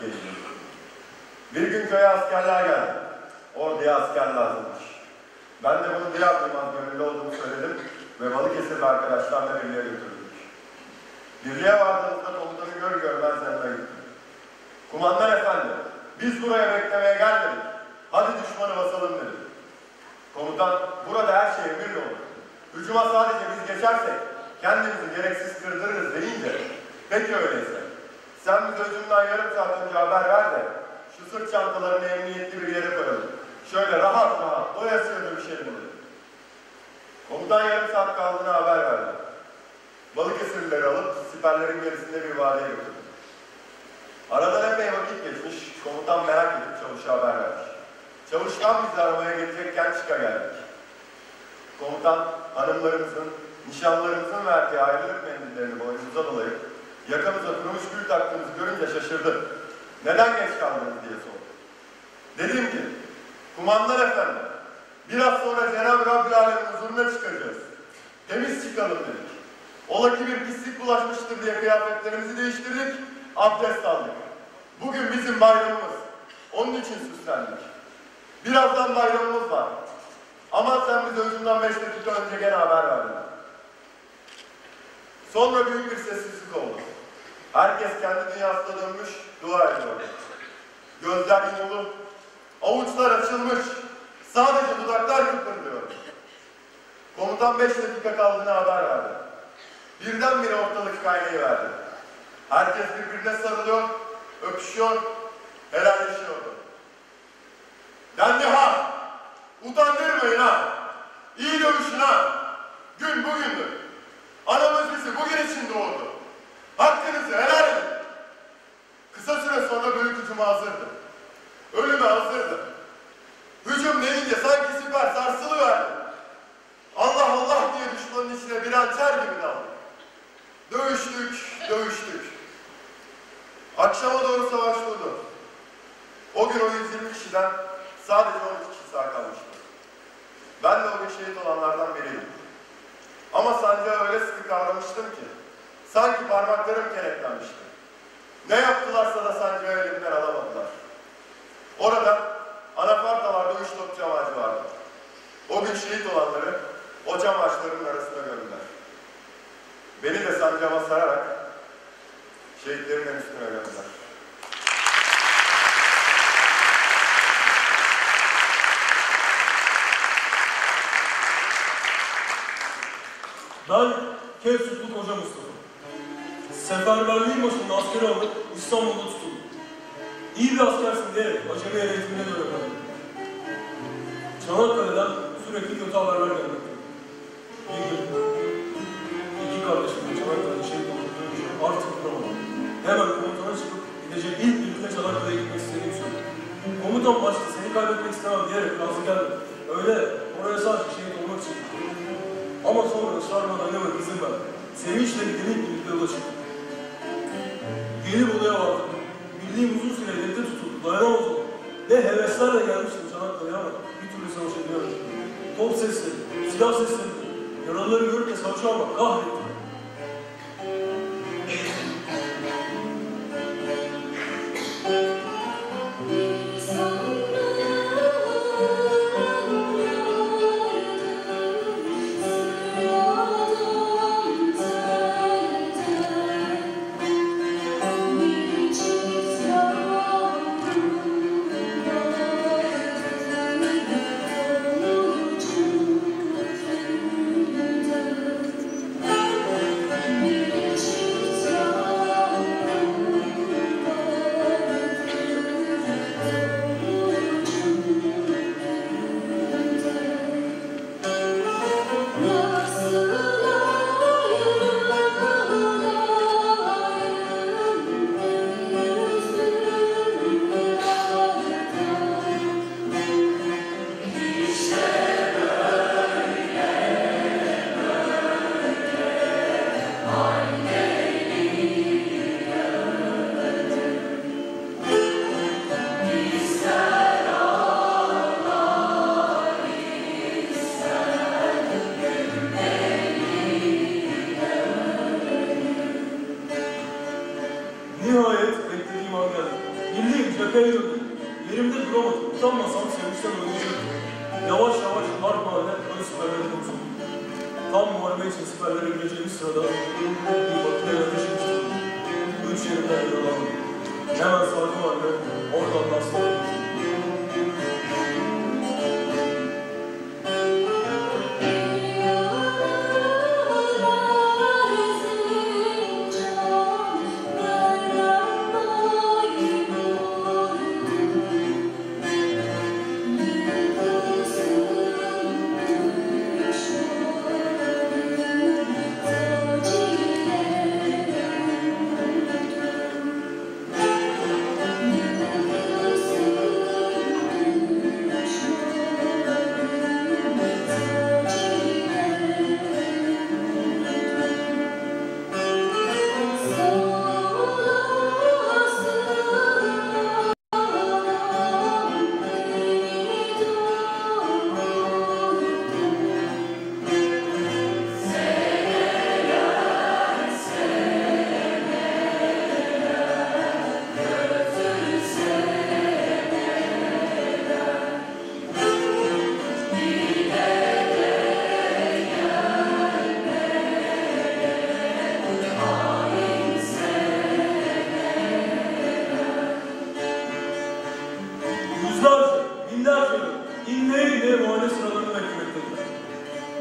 göze alan bir gün köye askerler geldi. Orduya asker lazımmış. Ben de bunu diğer duymaz gönüllü olduğumu söyledim ve Balıkesirli arkadaşlarla birliğe götürdük. Birliğe vardığımızda komutanı gör görmez yanına gittim. Kumandan efendi, biz buraya beklemeye gelmedik. Hadi düşmanı basalım dedi. Komutan, burada her şey emir olur. Hücuma sadece biz geçersek kendimizi gereksiz kırdırırız deyince, peki öyleyse. Sen bize hücumdan yarım saat önce haber ver de şu sırt çantalarını emniyetli bir yere koyalım. Şöyle rahat rahat doyasıya dövüşelim dedi. Komutan yarım saat kaldığına haber verdi. Balıkesirlileri alıp siperlerin gerisinde bir vadiye götürdü. Aradan epey vakit geçmiş, komutan merak edip çavuşa haber vermiş. Çavuştan bizi aramaya getirecekken çıka geldik. Komutan hanımlarımızın, nişanlarımızın verdiği ayrılık mendillerini boynumuza dolayıp yakamıza kurumuş gül taktığımızı görünce şaşırdı. Neden geç kaldınız diye sordu. Dedim ki, kumandan efendi, biraz sonra Cenab-ı Rabbül Alemin huzuruna çıkacağız. Temiz çıkalım dedik. Ola ki bir pislik bulaşmıştır diye kıyafetlerimizi değiştirdik, abdest aldık. Bugün bizim bayramımız. Onun için süslendik. Birazdan bayramımız var. Ama sen bize ucundan beş dakika önce gene haber verdin. Sonra büyük bir sessizlik oldu. Herkes kendi dünyasına dönmüş, dua ediyordu. Gözler yumulu, avuçlar açılmış, sadece dudaklar kıpırdıyor. Komutan beş dakika kaldığını haber verdi. Birdenbire ortalık kaynayıverdi. Herkes birbirine sarılıyor, öpüşüyor, helalleşiyordu. Dendi ha! Utandırmayın ha! İyi dövüşün ha! Gün bugündür. Anamız bizi bugün için doğurdu. Hakkınızı helal edin. Kısa süre sonra büyük hücum hazırdı. Ölüme hazırdı. Hücum deyince sanki siper sarsılıverdi. Allah Allah diye düşmanın içine bir hançer gibi daldı. Dövüştük, dövüştük. Akşama doğru savaş durdu. O gün o 120 kişiden sadece 12 kişi sağ kalmıştı. Ben de o gün şehit olanlardan biriydim. Ama sancağı öyle sıkı kavramıştım ki, sanki parmaklarım kenetlenmişti. Ne yaptılarsa da sancağı elimden alamadılar. Orada anafartalarda üç top cam vardı. O gün şehit olanları o cam ağaçlarının arasına. Beni de sancama sararak şehitlerin üstüne gömdüler. Seferberliğin başında askeri alıp İstanbul'da tutuldum. İyi bir askersin diyerek acemi eğitimine göre kaldım. Çanakkale'den sürekli kötü haberler gelmekte. Bir gün iki kardeşimin Çanakkale'de şehit dönüşü artık duramadım. Hemen komutana çıkıp gidecek ilk birlikte Çanakkale'ye gitmek istediğimi söyledim. Komutan başta seni kaybetmek istemem diyerek razı geldi. Öyle oraya sadece şehit olmak için. Ama sonra ısrarla anneme izin verdi. Sevinçle gidelim birlikte yola Sesleri, silah sesleri, yaralıları görüp de savaşamamak kahrettim. Döndüm. Yerimde duramadım. Utanmasam sevinçten ölecektim. Yavaş yavaş haline ön siperlere konuştum. Tam muharebe için siperlere gireceğimiz sırada bir ateş etmiştim. Üç yerimden yaralandım. Hemen sargı haline oradan rastladım. Yüzlerce,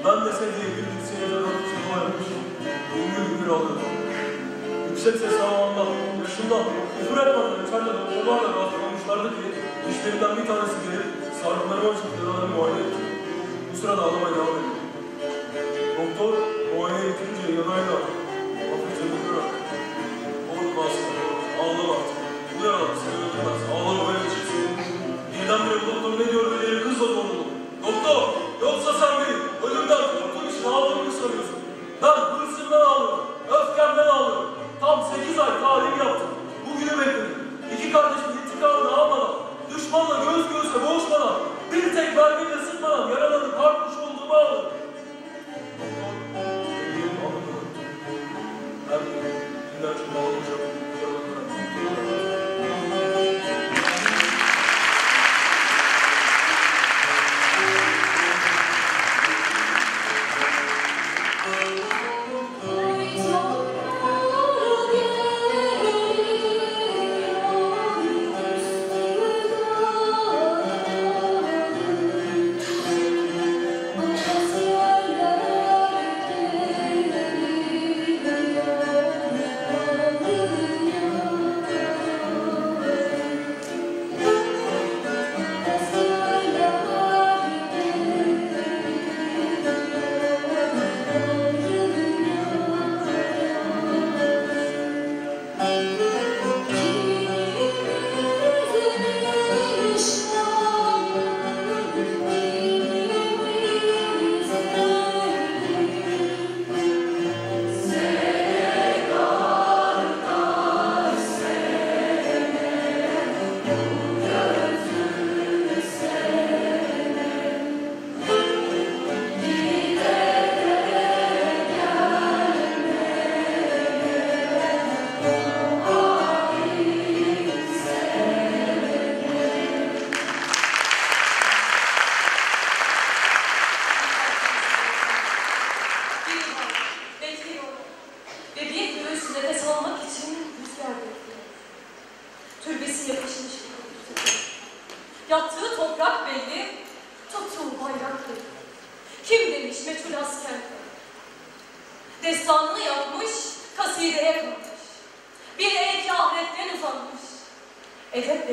Ben de sedyeye bir dirseğe kadar çıkma yapmış, üngür üngür alıyordum. Yüksek sesle havanda, yaşından, küfür etmeden içeride doktorlarla rastlamışlardı ki, işlerinden bir tanesi gelip sargılarıma açıp yaralarını muayene etti. Bu sırada ağlamaya devam ediyor. Doktor, muayene bitirince yanayla, hafifçe durdurarak, Korkma aslanım, ağlama. Bu yaralar seni öldürmez, ağlama böyle geçeceksin. Birdenbire bu doktor ne diyor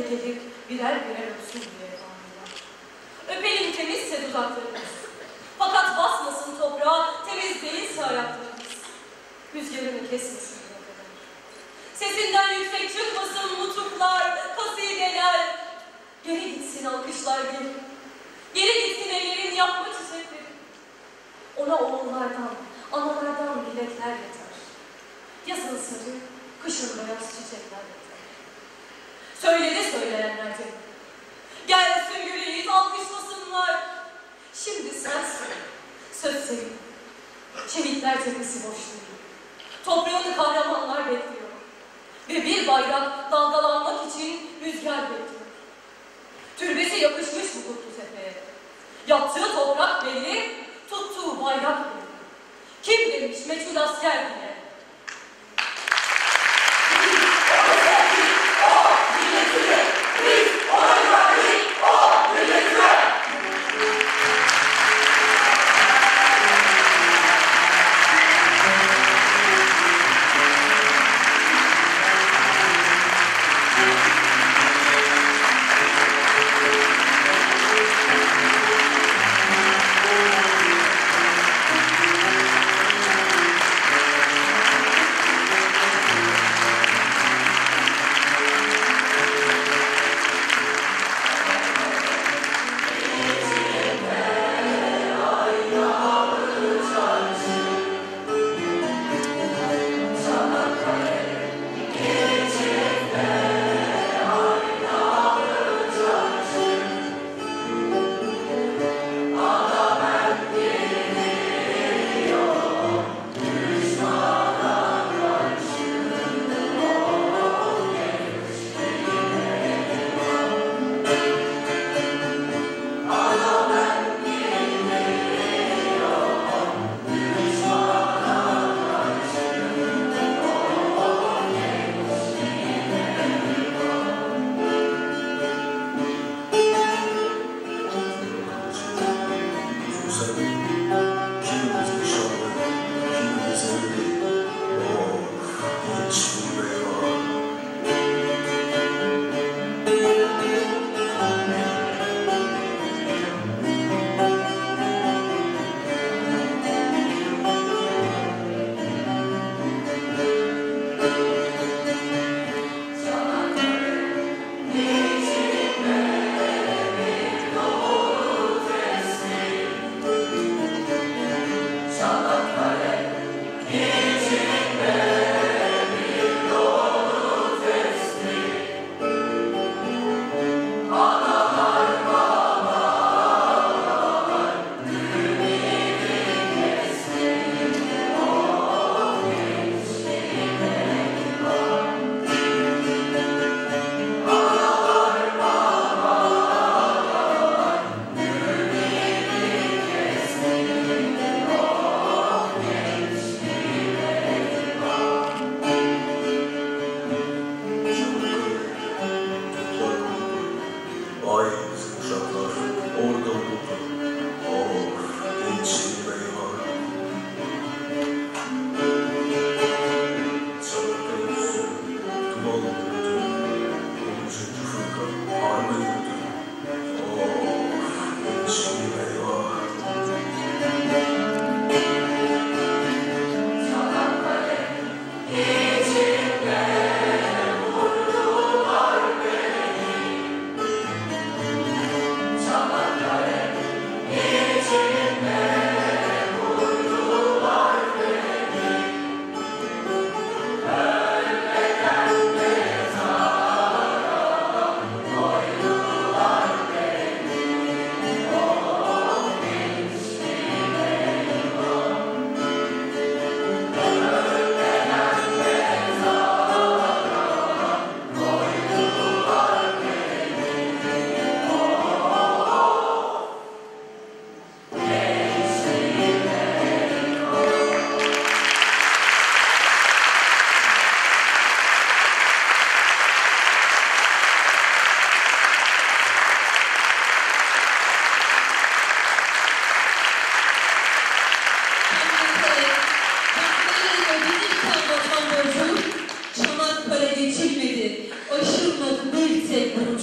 Gelir birer birer ölsün diye tanrılar. Öpelim temizse dudaklarımız. Fakat basmasın toprağa, temiz değilse ayaklarımız. Rüzgarını kesmesin. Sesinden yüksek çıkmasın nutuklar, kasideler. Geri gitsin alkışlar geri. Geri gitsin ellerin yapma çiçekleri. Ona oğullardan, analardan dilekler yeter. Yazın sarı, kışın beyaz çiçekler yeter. Söyledi söylenenlerce. Gelsin yüreğiz alkışlasınlar. Şimdi sensin. Söz senin. Şehitler tepesi boş değil. Toprağını kahramanlar bekliyor. Ve bir bayrak dalgalanmak için rüzgar bekliyor. Türbesi yapışmış bu kutlu tepeye. Yaptığı toprak belli, tuttuğu bayrak belli. Kim demiş meçhul asker gibi.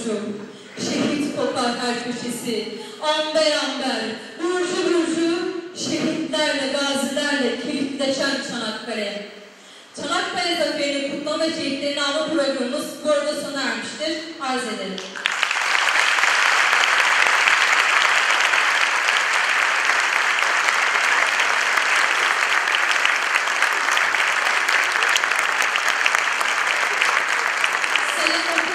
kurşun, şehit kopar her köşesi, amber amber, burcu burcu, şehitlerle, gazilerle kilitleşen Çanakkale. Çanakkale zaferini kutlama şehitlerini alma programımız burada sona ermiştir. Arz edelim. Thank you.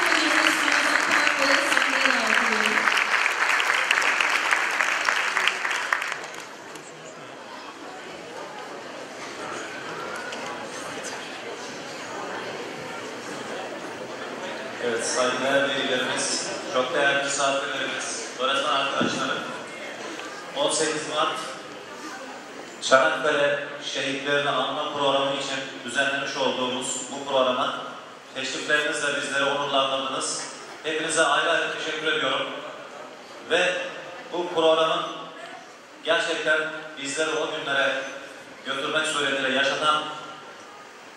Hepinize ayrı ayrı teşekkür ediyorum. Ve bu programın gerçekten bizleri o günlere götürmek suretiyle yaşatan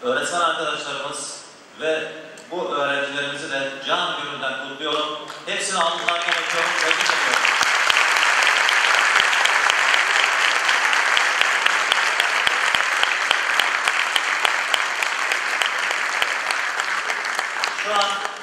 öğretmen arkadaşlarımız ve bu öğrencilerimizi de can gönülden kutluyorum. Hepsini alnından öpüyorum. Tebrik ediyorum. Şu an